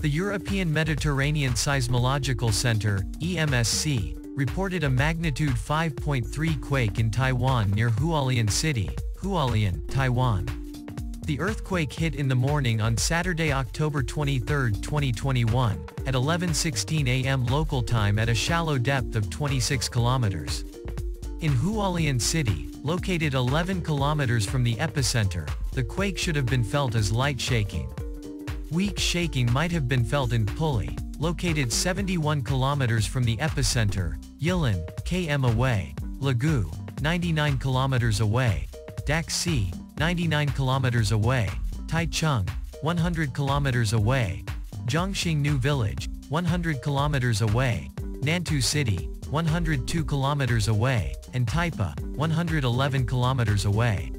The European Mediterranean Seismological Center, EMSC, reported a magnitude 5.3 quake in Taiwan near Hualien City, Hualien, Taiwan. The earthquake hit in the morning on Saturday, October 23, 2021, at 11:16 a.m. local time at a shallow depth of 26 kilometers. In Hualien City, located 11 kilometers from the epicenter, the quake should have been felt as light shaking. Weak shaking might have been felt in Puli, located 71 kilometers from the epicenter, Yilan, km away, Lugu, 99 kilometers away, Daxi, 99 kilometers away, Taichung, 100 kilometers away, Zhongxing New Village, 100 kilometers away, Nantou City, 102 kilometers away, and Taipeh, 111 kilometers away.